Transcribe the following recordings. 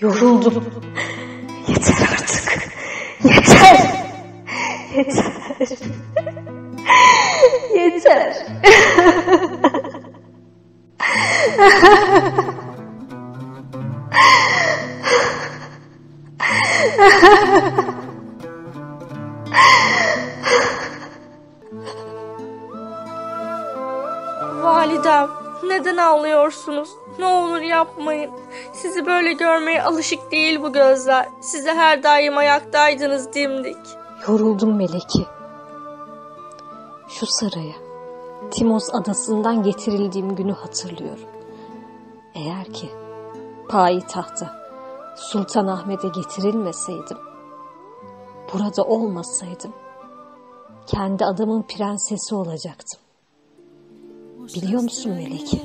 Yoruldum. Yeter artık. Yeter. Yeter. Yeter. Validem, neden ağlıyorsunuz? Ne olur yapmayın. Sizi böyle görmeye alışık değil bu gözler. Size her daim ayaktaydınız dimdik. Yoruldum Meleki. Şu saraya, Timos adasından getirildiğim günü hatırlıyorum. Eğer ki payitahta Sultan Ahmet'e getirilmeseydim, burada olmasaydım, kendi adamın prensesi olacaktım. Biliyor musun Meleki?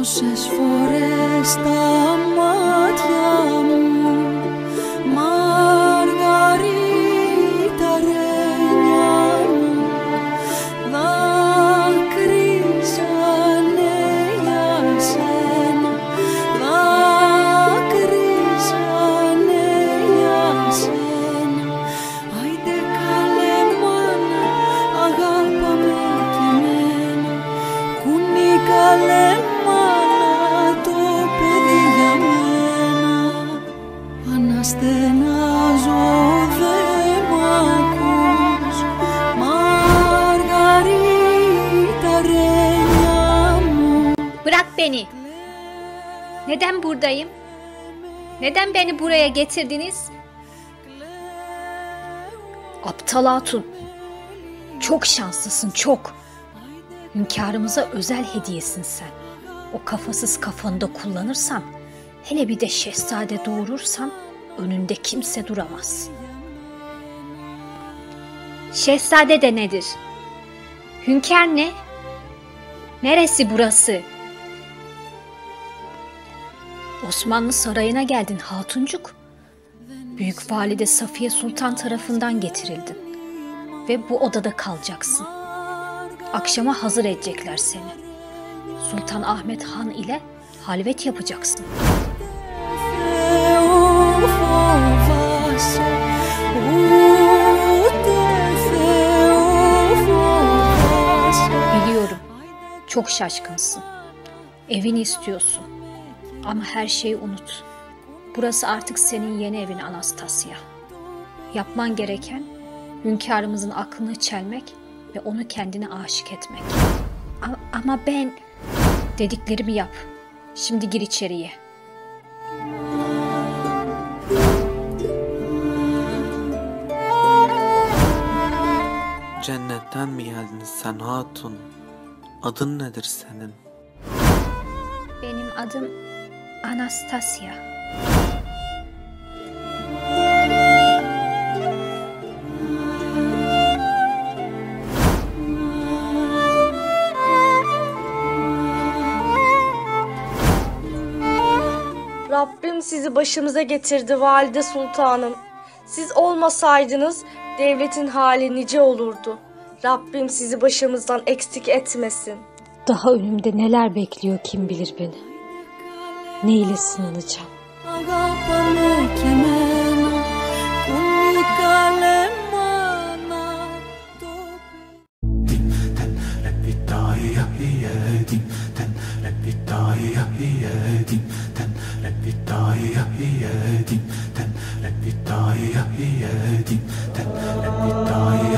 Τόσες φορές τα μάτια μου beni. Neden buradayım? Neden beni buraya getirdiniz? Aptal Hatun. Çok şanslısın çok. Hünkârımıza özel hediyesin sen. O kafasız kafanı da kullanırsan, hele bir de şehzade doğurursan önünde kimse duramaz. Şehzade de nedir? Hünkâr ne? Neresi burası? Osmanlı sarayına geldin Hatuncuk. Büyük valide Safiye Sultan tarafından getirildin ve bu odada kalacaksın. Akşama hazır edecekler seni. Sultan Ahmet Han ile halvet yapacaksın. Biliyorum. Çok şaşkınsın. Evini istiyorsun ama her şeyi unut. Burası artık senin yeni evin Anastasia. Yapman gereken hünkârımızın aklını çelmek ve onu kendine aşık etmek. Ama, ama ben dediklerimi yap. Şimdi gir içeriye. Cennetten mi geldin sen hatun? Adın nedir senin? Benim adım Anastasia. Rabbim sizi başımıza getirdi valide sultanım. Siz olmasaydınız devletin hali nice olurdu. Rabbim sizi başımızdan eksik etmesin. Daha önümde neler bekliyor kim bilir beni ne ile sınanacağım? Ten, let me die.